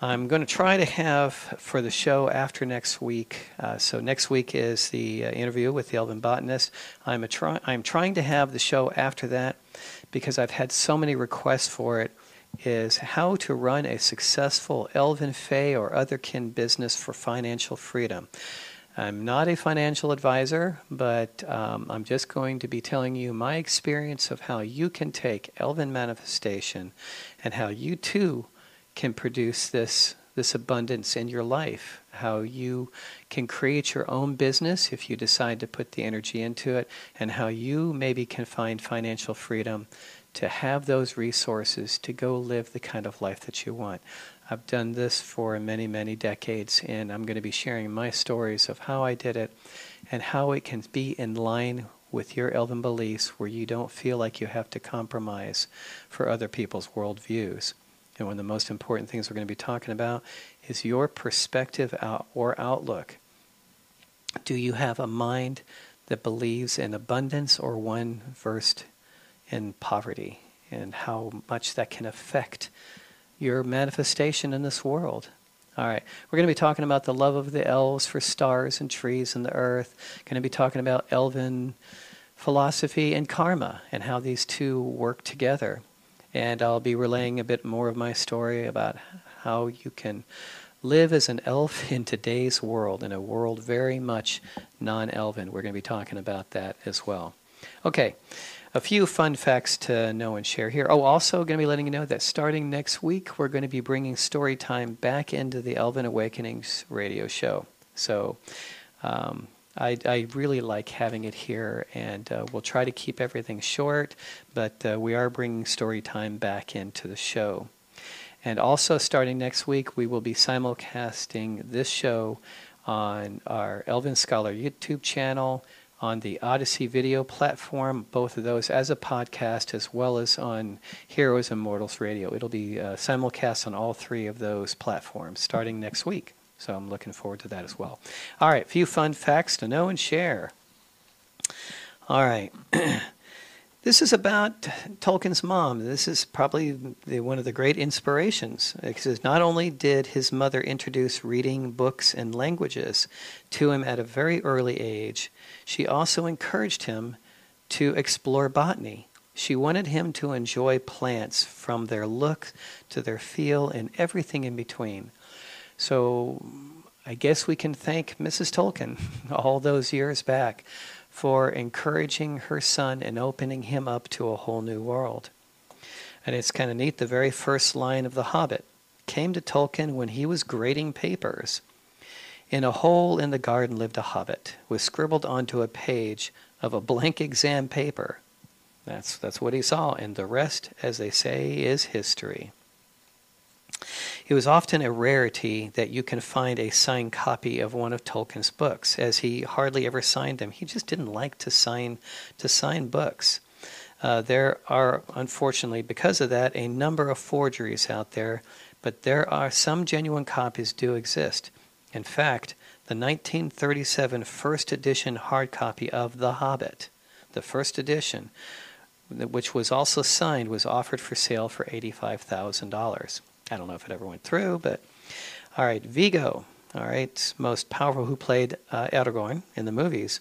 I'm going to try to have for the show after next week. Uh, so next week is the uh, interview with the Elven botanist. I'm try- I'm trying to have the show after that because I've had so many requests for it. Is how to run a successful Elven Fay or other kin business for financial freedom. I'm not a financial advisor, but um, I'm just going to be telling you my experience of how you can take Elven manifestation and how you too can produce this this abundance in your life, how you can create your own business if you decide to put the energy into it, and how you maybe can find financial freedom to have those resources to go live the kind of life that you want. I've done this for many, many decades, and I'm going to be sharing my stories of how I did it and how it can be in line with your elven beliefs where you don't feel like you have to compromise for other people's worldviews. And one of the most important things we're going to be talking about is your perspective or outlook. Do you have a mind that believes in abundance or one versed in poverty and how much that can affect your manifestation in this world? All right, we're going to be talking about the love of the elves for stars and trees and the earth. Going to be talking about elven philosophy and karma and how these two work together and I'll be relaying a bit more of my story about how you can live as an elf in today's world, in a world very much non elven. We're going to be talking about that as well. Okay, a few fun facts to know and share here. Oh, also going to be letting you know that starting next week, we're going to be bringing story time back into the Elven Awakenings radio show. So, um, I, I really like having it here, and uh, we'll try to keep everything short, but uh, we are bringing story time back into the show. And also, starting next week, we will be simulcasting this show on our Elven Scholar YouTube channel, on the Odyssey video platform, both of those as a podcast, as well as on Heroes and Mortals Radio. It'll be uh, simulcast on all three of those platforms starting next week. So I'm looking forward to that as well. All right, a few fun facts to know and share. All right. This is about Tolkien's mom. This is probably the, one of the great inspirations because not only did his mother introduce reading books and languages to him at a very early age, she also encouraged him to explore botany. She wanted him to enjoy plants from their look to their feel and everything in between. So I guess we can thank Mrs. Tolkien all those years back for encouraging her son and opening him up to a whole new world. And it's kind of neat. The very first line of The Hobbit came to Tolkien when he was grading papers. In a hole in the garden lived a hobbit, was scribbled onto a page of a blank exam paper. That's, that's what he saw, and the rest, as they say, is history. It was often a rarity that you can find a signed copy of one of Tolkien's books, as he hardly ever signed them. He just didn't like to sign to sign books. Uh, there are, unfortunately, because of that, a number of forgeries out there, but there are some genuine copies do exist. In fact, the 1937 first edition hard copy of The Hobbit, the first edition, which was also signed, was offered for sale for $85,000. I don't know if it ever went through, but all right, Viggo, all right, most powerful who played uh, Aragorn in the movies.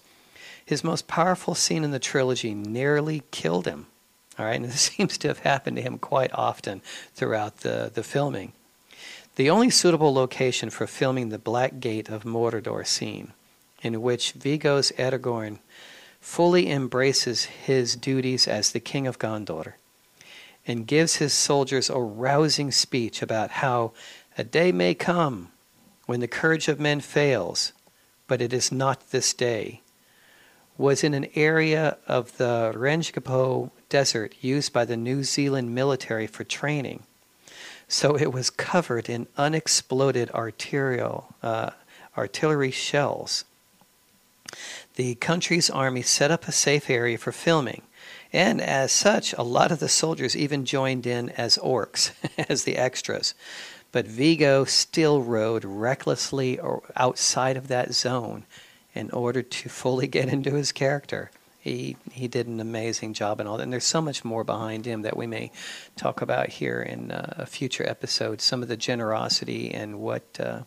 His most powerful scene in the trilogy nearly killed him. All right, and this seems to have happened to him quite often throughout the, the filming. The only suitable location for filming the Black Gate of Mordor scene, in which Viggo's Aragorn fully embraces his duties as the King of Gondor, and gives his soldiers a rousing speech about how a day may come when the courage of men fails, but it is not this day, was in an area of the Rangipo Desert used by the New Zealand military for training. So it was covered in unexploded arterial, uh, artillery shells. The country's army set up a safe area for filming and as such, a lot of the soldiers even joined in as orcs, as the extras. But Viggo still rode recklessly outside of that zone in order to fully get into his character. He, he did an amazing job and all that. And there's so much more behind him that we may talk about here in uh, a future episode. Some of the generosity and what uh,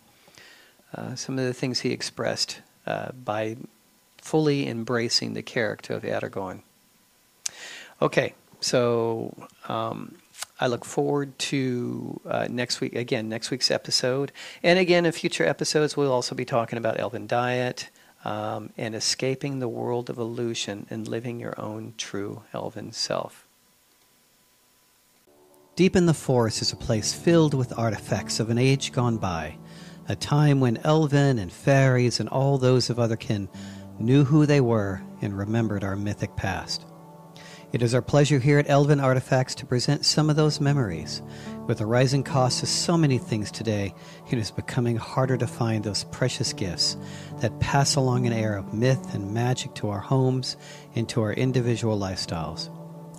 uh, some of the things he expressed uh, by fully embracing the character of Aragorn. Okay, so um, I look forward to uh, next week, again, next week's episode. And again, in future episodes, we'll also be talking about elven diet um, and escaping the world of illusion and living your own true elven self. Deep in the forest is a place filled with artifacts of an age gone by, a time when elven and fairies and all those of other kin knew who they were and remembered our mythic past. It is our pleasure here at Elven Artifacts to present some of those memories. With the rising cost of so many things today, it is becoming harder to find those precious gifts that pass along an air of myth and magic to our homes and to our individual lifestyles.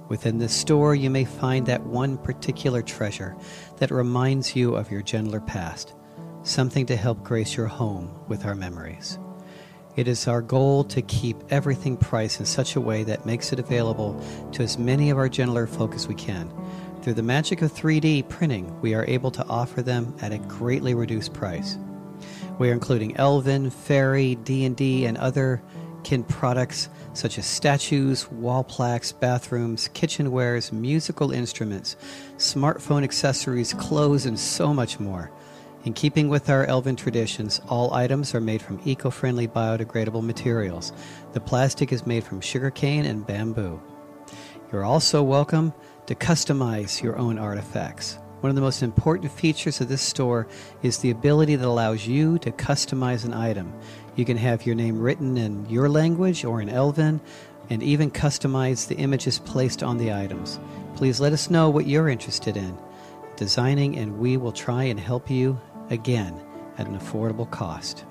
Within this store, you may find that one particular treasure that reminds you of your gentler past, something to help grace your home with our memories. It is our goal to keep everything priced in such a way that makes it available to as many of our gentler folk as we can. Through the magic of 3D printing, we are able to offer them at a greatly reduced price. We are including Elven, Fairy, D&D, and other kin products such as statues, wall plaques, bathrooms, kitchenwares, musical instruments, smartphone accessories, clothes, and so much more. In keeping with our elven traditions, all items are made from eco friendly biodegradable materials. The plastic is made from sugarcane and bamboo. You're also welcome to customize your own artifacts. One of the most important features of this store is the ability that allows you to customize an item. You can have your name written in your language or in Elven, and even customize the images placed on the items. Please let us know what you're interested in. designing, and we will try and help you again at an affordable cost.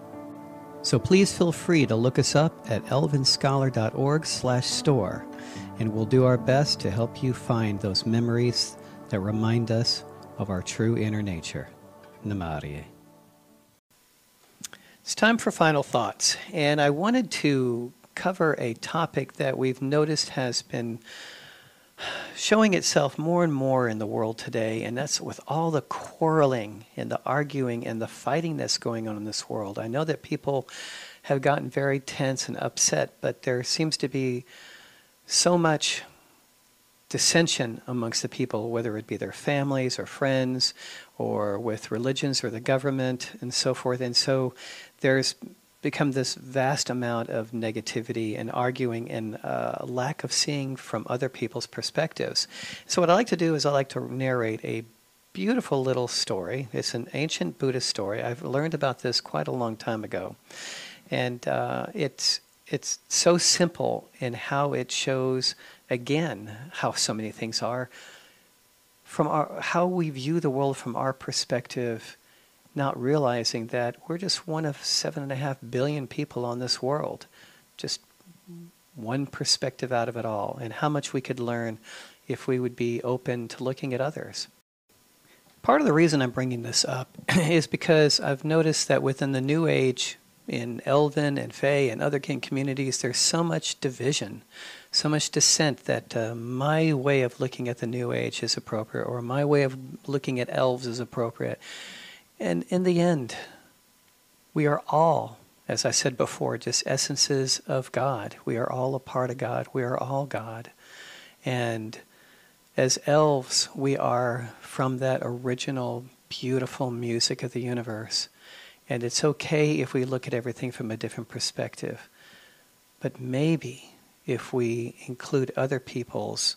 So please feel free to look us up at elvenscholar.org/store, and we'll do our best to help you find those memories that remind us of our true inner nature. Namarie. It's time for final thoughts, and I wanted to cover a topic that we've noticed has been showing itself more and more in the world today, and that's with all the quarreling and the arguing and the fighting that's going on in this world. I know that people have gotten very tense and upset, but there seems to be so much dissension amongst the people, whether it be their families or friends or with religions or the government and so forth. And so there's become this vast amount of negativity and arguing and uh, lack of seeing from other people's perspectives. So, what I like to do is I like to narrate a beautiful little story. It's an ancient Buddhist story. I've learned about this quite a long time ago. And uh, it's, it's so simple in how it shows, again, how so many things are. From our, how we view the world from our perspective not realizing that we're just one of seven and a half billion people on this world, just one perspective out of it all, and how much we could learn if we would be open to looking at others. Part of the reason I'm bringing this up is because I've noticed that within the New Age, in Elven and Fey and other kin communities, there's so much division, so much dissent that uh, my way of looking at the New Age is appropriate, or my way of looking at elves is appropriate. And in the end, we are all, as I said before, just essences of God. We are all a part of God. We are all God. And as elves, we are from that original, beautiful music of the universe. And it's okay if we look at everything from a different perspective. But maybe if we include other people's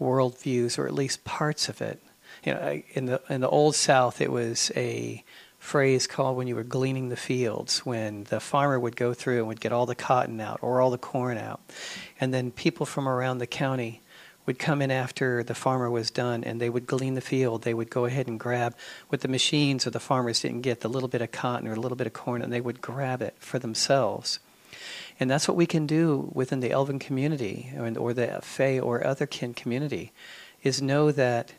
worldviews, or at least parts of it, you know, in the in the old South, it was a phrase called when you were gleaning the fields, when the farmer would go through and would get all the cotton out or all the corn out, and then people from around the county would come in after the farmer was done and they would glean the field. They would go ahead and grab what the machines or the farmers didn't get, the little bit of cotton or a little bit of corn, and they would grab it for themselves. And that's what we can do within the Elven community or the Fey or other kin community, is know that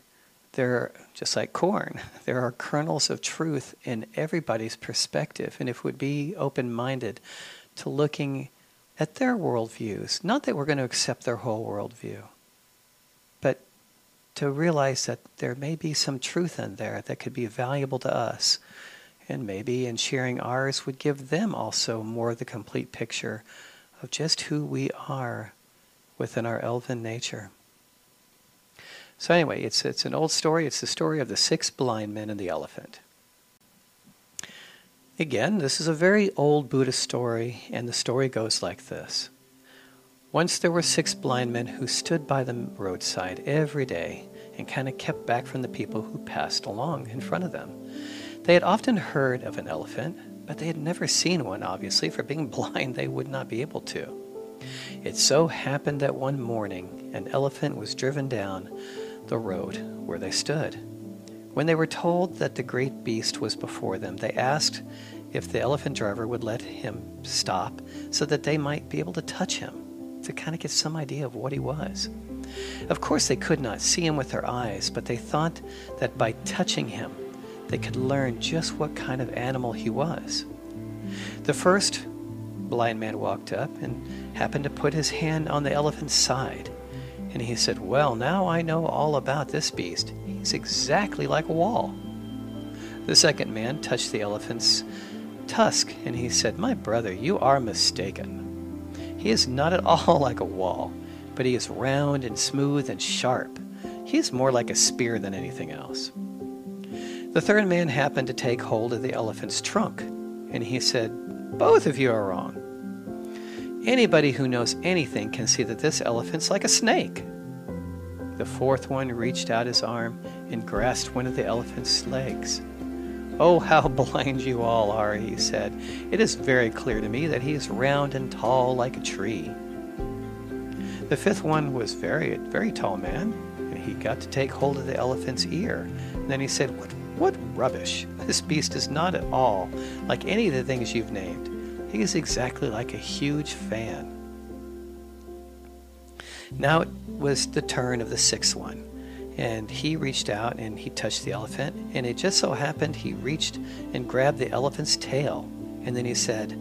there, just like corn, there are kernels of truth in everybody's perspective. And if we'd be open minded to looking at their worldviews, not that we're going to accept their whole worldview, but to realize that there may be some truth in there that could be valuable to us. And maybe in sharing ours would give them also more of the complete picture of just who we are within our elven nature. So anyway, it's it's an old story. It's the story of the six blind men and the elephant. Again, this is a very old Buddhist story, and the story goes like this. Once there were six blind men who stood by the roadside every day and kind of kept back from the people who passed along in front of them. They had often heard of an elephant, but they had never seen one, obviously, for being blind, they would not be able to. It so happened that one morning an elephant was driven down the road where they stood. When they were told that the great beast was before them, they asked if the elephant driver would let him stop so that they might be able to touch him, to kind of get some idea of what he was. Of course, they could not see him with their eyes, but they thought that by touching him, they could learn just what kind of animal he was. The first blind man walked up and happened to put his hand on the elephant's side. And he said, Well, now I know all about this beast. He's exactly like a wall. The second man touched the elephant's tusk, and he said, My brother, you are mistaken. He is not at all like a wall, but he is round and smooth and sharp. He is more like a spear than anything else. The third man happened to take hold of the elephant's trunk, and he said, Both of you are wrong. Anybody who knows anything can see that this elephant's like a snake. The fourth one reached out his arm and grasped one of the elephant's legs. Oh, how blind you all are, he said. It is very clear to me that he is round and tall like a tree. The fifth one was very, very tall man, and he got to take hold of the elephant's ear, And then he said, What, what rubbish! This beast is not at all like any of the things you've named. He is exactly like a huge fan. Now it was the turn of the sixth one, and he reached out and he touched the elephant, and it just so happened he reached and grabbed the elephant's tail. And then he said,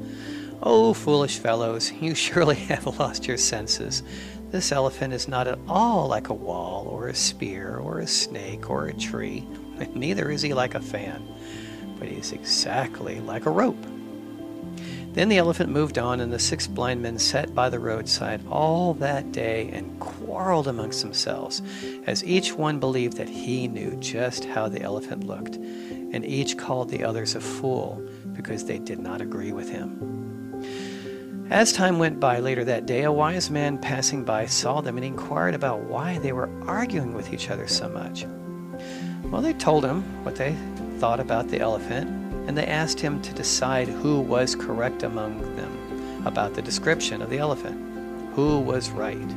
Oh, foolish fellows, you surely have lost your senses. This elephant is not at all like a wall, or a spear, or a snake, or a tree. Neither is he like a fan, but he is exactly like a rope. Then the elephant moved on, and the six blind men sat by the roadside all that day and quarreled amongst themselves, as each one believed that he knew just how the elephant looked, and each called the others a fool because they did not agree with him. As time went by later that day, a wise man passing by saw them and inquired about why they were arguing with each other so much. Well, they told him what they thought about the elephant, and they asked him to decide who was correct among them about the description of the elephant. Who was right?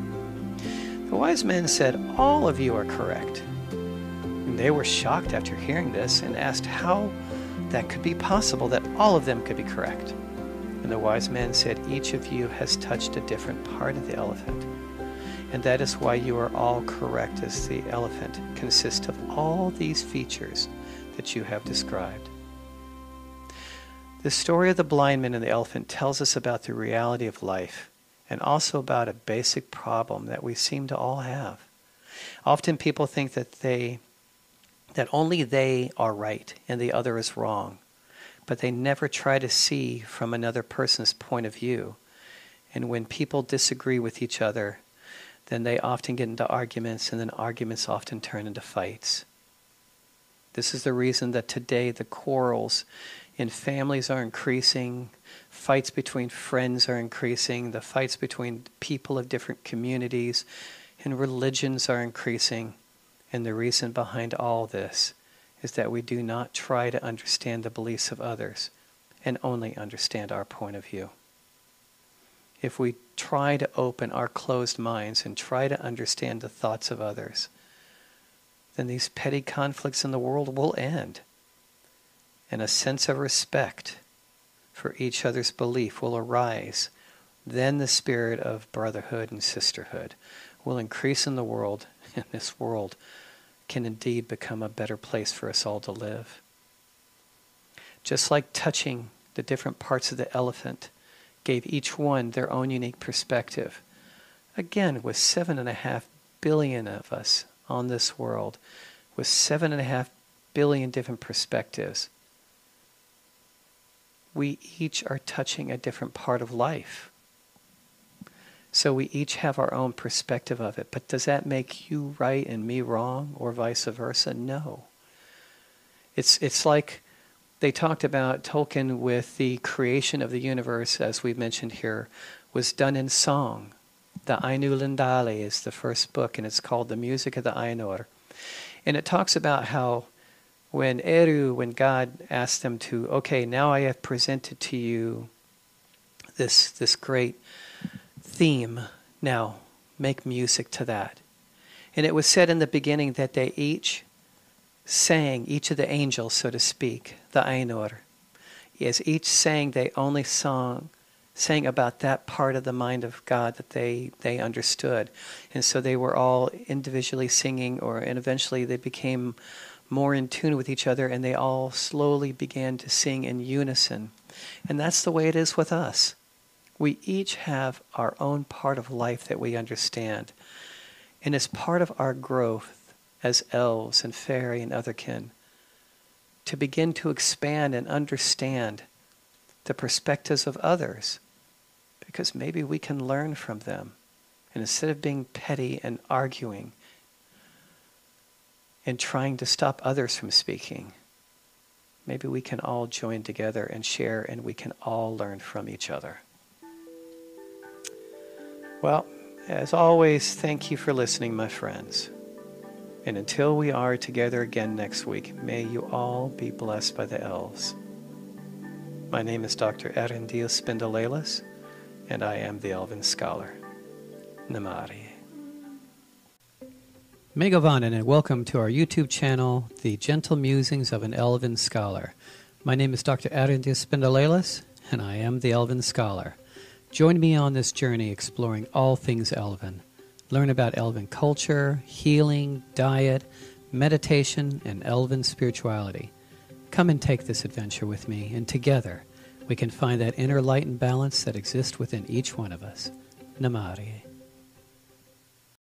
The wise men said, All of you are correct. And they were shocked after hearing this and asked how that could be possible that all of them could be correct. And the wise man said, Each of you has touched a different part of the elephant. And that is why you are all correct, as the elephant consists of all these features that you have described. The story of the blind man and the elephant tells us about the reality of life and also about a basic problem that we seem to all have. Often people think that they that only they are right and the other is wrong but they never try to see from another person's point of view. And when people disagree with each other, then they often get into arguments, and then arguments often turn into fights. This is the reason that today the quarrels in families are increasing, fights between friends are increasing, the fights between people of different communities and religions are increasing. And the reason behind all this is that we do not try to understand the beliefs of others and only understand our point of view. If we try to open our closed minds and try to understand the thoughts of others, then these petty conflicts in the world will end. And a sense of respect for each other's belief will arise. Then the spirit of brotherhood and sisterhood will increase in the world, and this world can indeed become a better place for us all to live. Just like touching the different parts of the elephant gave each one their own unique perspective. Again, with seven and a half billion of us on this world, with seven and a half billion different perspectives, we each are touching a different part of life. So we each have our own perspective of it. But does that make you right and me wrong or vice versa? No. It's, it's like they talked about Tolkien with the creation of the universe, as we mentioned here, was done in song. The Ainulindalë is the first book, and it's called The Music of the Ainur. And it talks about how when Eru, when God asked them to, okay, now I have presented to you this, this great theme now. Make music to that. And it was said in the beginning that they each sang, each of the angels, so to speak, the Ainur, as each sang, they only song, sang about that part of the mind of God that they, they understood. And so they were all individually singing, or and eventually they became more in tune with each other, and they all slowly began to sing in unison. And that's the way it is with us. We each have our own part of life that we understand. And as part of our growth as elves and fairy and other kin to begin to expand and understand the perspectives of others, because maybe we can learn from them. And instead of being petty and arguing and trying to stop others from speaking, maybe we can all join together and share and we can all learn from each other. Well, as always, thank you for listening, my friends. And until we are together again next week, may you all be blessed by the elves. My name is Dr. Erendiel Spindalelis, and I am the Elven Scholar. Namari. Mae Govannen, and welcome to our YouTube channel, The Gentle Musings of an Elven Scholar. My name is Dr. Arindius Spindalelis, and I am the Elven Scholar. Join me on this journey exploring all things Elven. Learn about Elven culture, healing, diet, meditation, and Elven spirituality. Come and take this adventure with me, and together we can find that inner light and balance that exists within each one of us. Namaste.